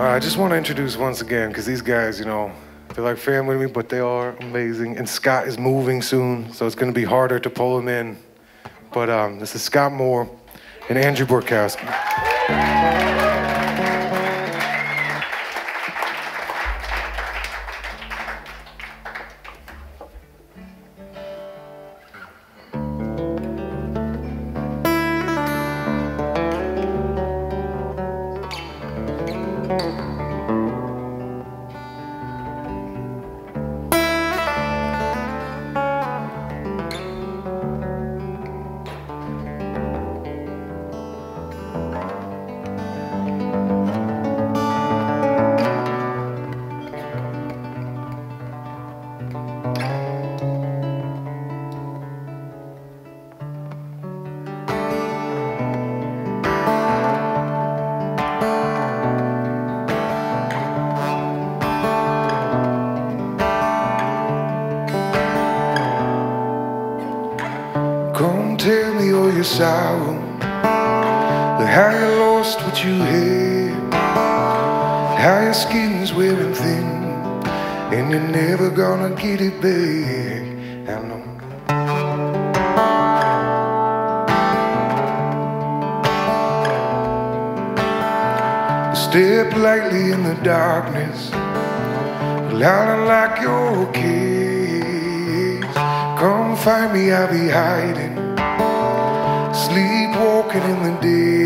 I just want to introduce once again, because these guys, you know, they're like family to me, but they are amazing. And Scot is moving soon, so it's going to be harder to pull him in. But um, this is Scot Moore and Andrew Borkowski. Come tell me all your sorrow, how you lost what you had, how your skin's wearing thin, and you're never gonna get it back. I know. Step lightly in the darkness, louder like your kiss. Find me, I'll be hiding, sleepwalking in the daylight.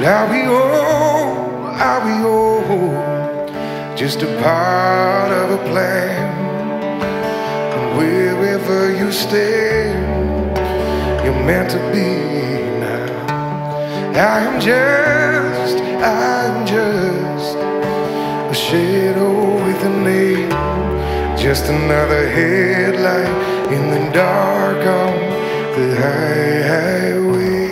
Are we all, are we all just a part of a plan? And wherever you stand, you're meant to be now. I am just, I'm just a shadow with a name, just another headlight in the dark on the highway.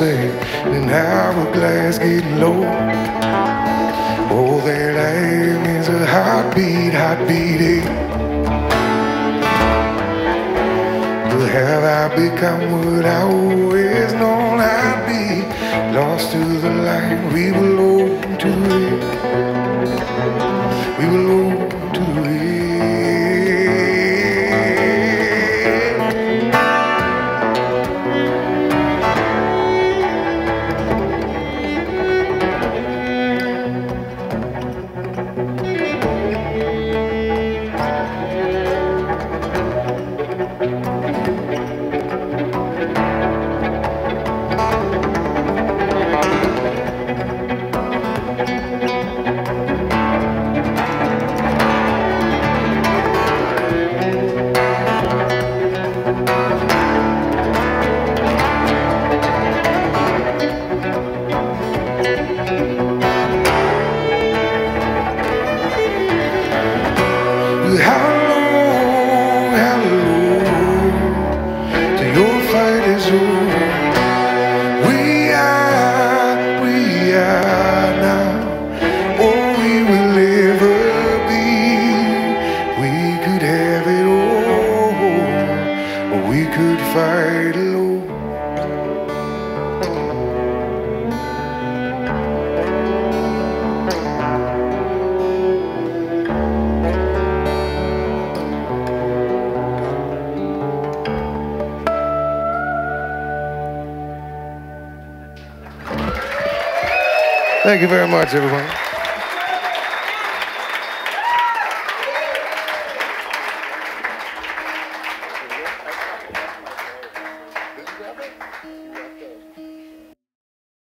And an hourglass getting low. Oh, All that am is a heartbeat, heartbeat. Eh? But have I become what I always known I'd be? Lost to the light, we will open to it. We will open you have Thank you very much, everyone.